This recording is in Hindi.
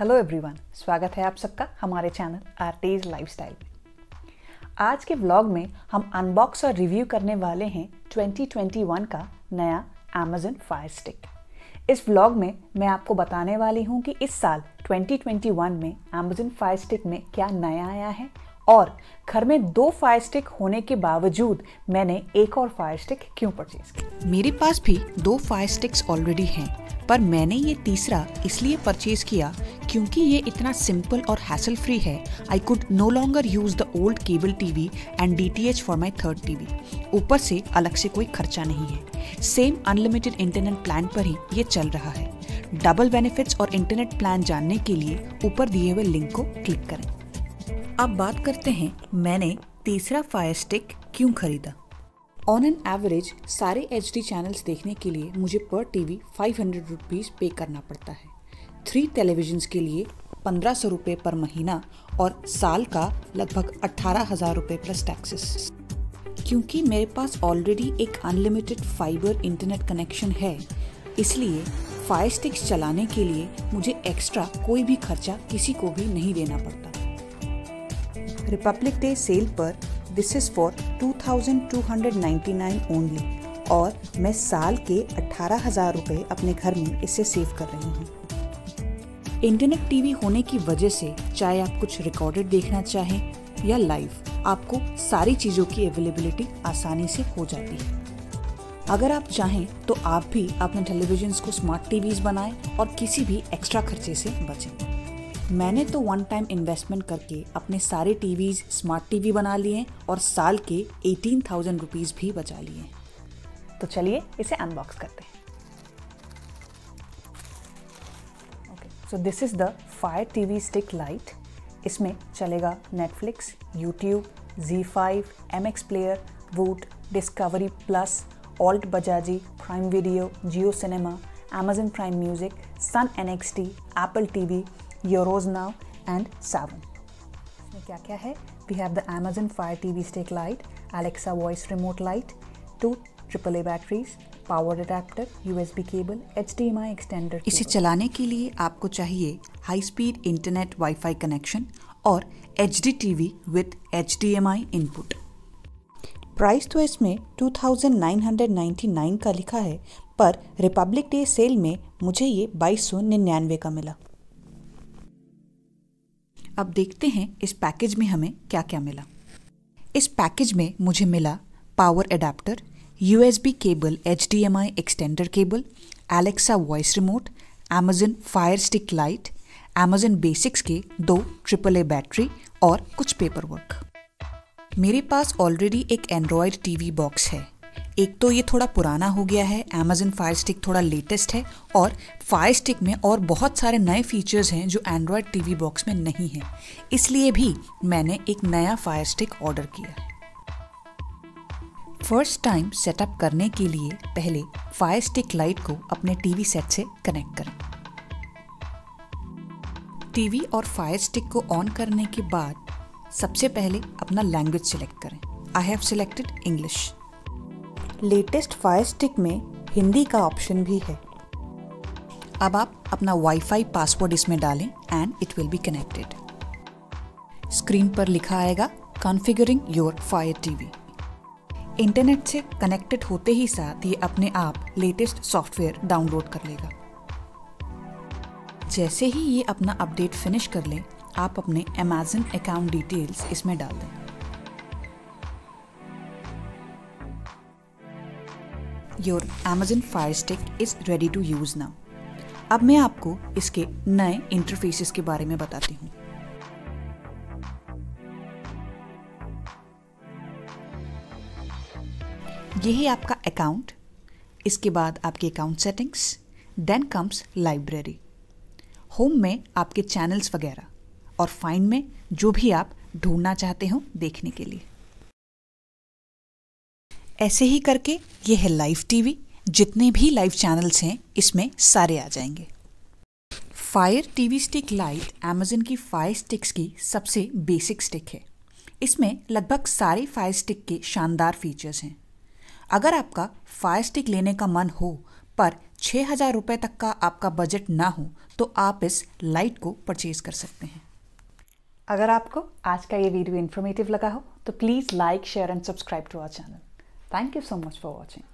हेलो एवरीवन स्वागत है आप सबका हमारे चैनल आरटीज लाइफस्टाइल में आज के व्लॉग में हम अनबॉक्स और रिव्यू करने वाले हैं 2021 का नया Amazon फायर स्टिक इस व्लॉग में मैं आपको बताने वाली हूँ कि इस साल 2021 में Amazon फायर स्टिक में क्या नया आया है और घर में दो फायर स्टिक होने के बावजूद मैंने एक और फायर स्टिक क्यों परचेज किया? मेरे पास भी दो फायर स्टिक्स ऑलरेडी हैं, पर मैंने ये तीसरा इसलिए परचेज किया क्योंकि ये इतना सिंपल और हैसल फ्री है I could no longer use the old cable TV and D for my third TV ऊपर से अलग से कोई खर्चा नहीं है। सेम अनलिमिटेड इंटरनेट प्लान पर ही ये चल रहा है। डबल बेनिफिट्स और इंटरनेट प्लान जानने के लिए ऊपर दिए हुए लिंक को क्लिक करें। अब बात करते हैं, मैंने तीसरा फायर स्टिक क्यों खरीदा? ऑन एन एवरेज सारे एच डी चैनल्स देखने के लिए मुझे पर TV five hundred rupees pay करना पड़ता है। थ्री टेलीविजन्स के लिए पंद्रह सौ रुपये पर महीना और साल का लगभग अट्ठारह हज़ार रुपये प्लस टैक्सेस क्योंकि मेरे पास ऑलरेडी एक अनलिमिटेड फाइबर इंटरनेट कनेक्शन है, इसलिए फायर स्टिक्स चलाने के लिए मुझे एक्स्ट्रा कोई भी खर्चा किसी को भी नहीं देना पड़ता। रिपब्लिक डे सेल पर दिस इज़ फॉर 2299 ओनली और मैं साल के अठारह हज़ार रुपये अपने घर में इसे सेव कर रही हूँ। इंटरनेट टीवी होने की वजह से चाहे आप कुछ रिकॉर्डेड देखना चाहें या लाइव आपको सारी चीज़ों की अवेलेबिलिटी आसानी से हो जाती है। अगर आप चाहें तो आप भी अपने टेलीविज़न को स्मार्ट टीवीज बनाएँ और किसी भी एक्स्ट्रा खर्चे से बचें। मैंने तो वन टाइम इन्वेस्टमेंट करके अपने सारे टीवीज स्मार्ट टीवी बना लिए और साल के एटीन थाउज़ेंड रुपीज़ भी बचा लिए तो चलिए इसे अनबॉक्स करते हैं। So this is the Fire TV Stick Lite इसमें चलेगा Netflix YouTube Zee five M X player Voot Discovery plus ALT Balaji Prime Video Jio cinema Amazon Prime Music Sun N X T Apple T V Eros now and Savon. इसमें क्या क्या है we have the Amazon Fire T V Stick Lite Alexa voice remote lite two triple A batteries, power adapter USB cable H D M I extender इसे चलाने के लिए आपको चाहिए high speed internet wifi connection और H D T V with H D M I input price तो इसमें 2999 का लिखा है, पर रिपब्लिक डे सेल में मुझे ये बाईस सौ निन्यानवे का मिला। अब देखते हैं इस पैकेज में हमें क्या क्या मिला। इस पैकेज में मुझे मिला power adapter USB cable H D M I extender cable Alexa voice remote Amazon Fire Stick Lite Amazon Basics के दो ट्रिपल ए बैटरी और कुछ पेपर वर्क मेरे पास ऑलरेडी एक एंड्रॉयड टीवी बॉक्स है। एक तो ये थोड़ा पुराना हो गया है अमेजन फायर स्टिक थोड़ा लेटेस्ट है और फायर स्टिक में और बहुत सारे नए फीचर्स हैं जो एंड्रॉयड टीवी बॉक्स में नहीं है। इसलिए भी मैंने एक नया फायर स्टिक ऑर्डर किया। फ़र्स्ट टाइम सेटअप करने के लिए पहले फायर स्टिक लाइट को अपने टीवी सेट से कनेक्ट करें। टीवी और फायर स्टिक को ऑन करने के बाद सबसे पहले अपना लैंग्वेज सिलेक्ट करें। I have selected English latest Fire Stick में हिंदी का ऑप्शन भी है। अब आप अपना वाईफाई पासवर्ड इसमें डालें and it will be connected screen पर लिखा आएगा configuring your Fire TV internet से कनेक्टेड होते ही साथ ये अपने आप लेटेस्ट सॉफ्टवेयर डाउनलोड कर लेगा। जैसे ही ये अपना अपडेट फिनिश कर ले, आप अपने अमेजन अकाउंट डिटेल्स इसमें डाल दें। Your Amazon Fire Stick is ready to use now अब मैं आपको इसके नए इंटरफेसेस के बारे में बताती हूँ। ये है आपका अकाउंट इसके बाद आपके account settings then comes library home में आपके चैनल्स वगैरह और फाइंड में जो भी आप ढूंढना चाहते हो देखने के लिए। ऐसे ही करके ये है लाइव टीवी जितने भी लाइव चैनल्स हैं, इसमें सारे आ जाएँगे। Fire TV Stick Lite Amazon की फायर स्टिक्स की सबसे बेसिक स्टिक है। इसमें लगभग सारे फायर स्टिक के शानदार फीचर्स हैं। अगर आपका फायर स्टिक लेने का मन हो, पर छः हज़ार रुपये तक का आपका बजट ना हो तो आप इस लाइट को परचेज कर सकते हैं। अगर आपको आज का ये वीडियो इन्फॉर्मेटिव लगा हो तो please like share and subscribe to our channel thank you so much for watching